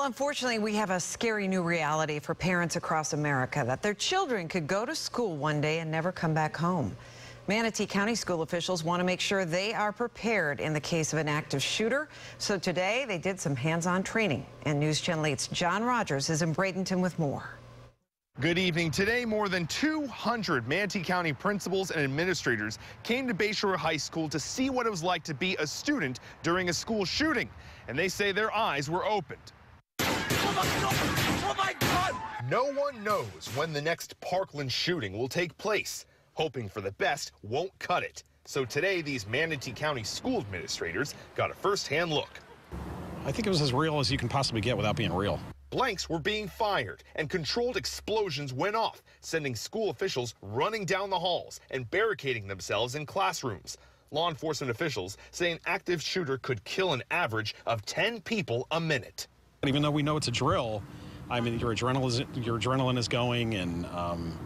Well, unfortunately, we have a scary new reality for parents across America that their children could go to school one day and never come back home. Manatee County school officials want to make sure they are prepared in the case of an active shooter. So today they did some hands-on training. And News Channel 8's John Rogers is in Bradenton with more. Good evening. Today, more than 200 Manatee County principals and administrators came to Bayshore High School to see what it was like to be a student during a school shooting. And they say their eyes were opened. Oh my God! No one knows when the next Parkland shooting will take place. Hoping for the best won't cut it. So today, these Manatee County school administrators got a first-hand look. I think it was as real as you can possibly get without being real. Blanks were being fired and controlled explosions went off, sending school officials running down the halls and barricading themselves in classrooms. Law enforcement officials say an active shooter could kill an average of 10 people a minute. Even though we know it's a drill, I mean, your adrenaline is, your adrenaline is going, and um,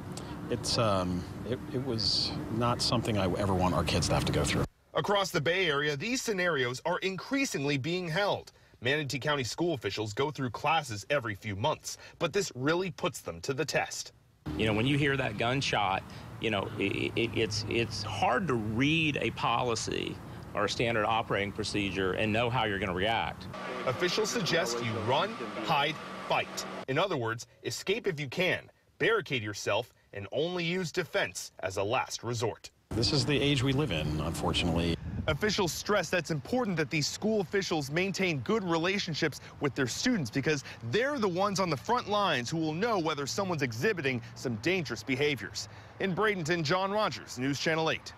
it's um, it, it was not something I ever want our kids to have to go through. Across the Bay Area, these scenarios are increasingly being held. Manatee County school officials go through classes every few months, but this really puts them to the test. You know, when you hear that gunshot, you know, it, it, it's it's hard to read a policy or a standard operating procedure and know how you're going to react. Officials suggest you run, hide, fight. In other words, escape if you can, barricade yourself, and only use defense as a last resort. This is the age we live in, unfortunately. Officials stress that's important that these school officials maintain good relationships with their students because they're the ones on the front lines who will know whether someone's exhibiting some dangerous behaviors. In Bradenton, John Rogers, News Channel 8.